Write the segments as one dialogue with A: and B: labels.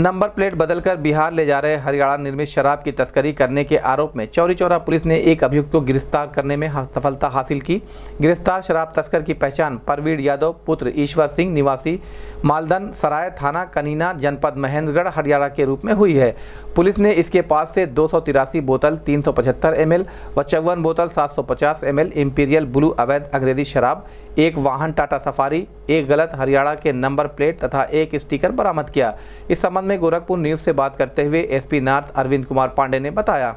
A: Number plate बदलकर बिहार ले जा रहे हरियाणा निर्मित शराब की तस्करी करने के आरोप में चौरी चौरा पुलिस ने एक अभियुक्त को गिरफ़्तार करने में सफलता हासिल की। गिरफ़्तार शराब तस्कर की पहचान परवीर यादव, पुत्र ईश्वर सिंह, निवासी मालदन सराय थाना कनीना, जनपद महेंद्रगढ़, हरियाणा के रूप में हुई है। पुलिस ने इसके पास से दो सौ तिरासी बोतल, तीन सौ व चौवन बोतल 750 एमएल इंपीरियल ब्लू अवैध अंग्रेज़ी शराब, एक वाहन टाटा सफारी, एक गलत हरियाणा के नंबर प्लेट तथा एक स्टिकर बरामद किया। इस संबंध में गोरखपुर न्यूज़ से बात करते हुए एसपी नॉर्थ अरविंद कुमार पांडे ने बताया।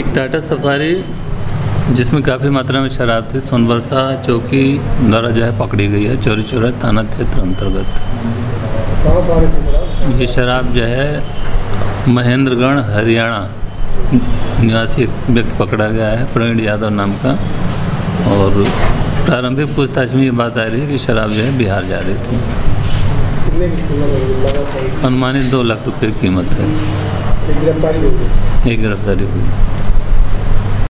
B: एक टाटा सफारी, जिसमें काफ़ी मात्रा में शराब थी सोनबरसा चौकी द्वारा जो है पकड़ी गई है चोरी चोरा थाना क्षेत्र अंतर्गत। ये शराब जो है, महेंद्रगढ़, हरियाणा, निवासी एक व्यक्ति पकड़ा गया है, प्रवीण यादव नाम का। और प्रारंभिक पूछताछ में ये बात आ रही है कि शराब जो है बिहार जा रही थी। अनुमानित दो लाख रुपए की कीमत है।
C: गिरफ्तारी हुई
B: एक गिरफ्तारी हुई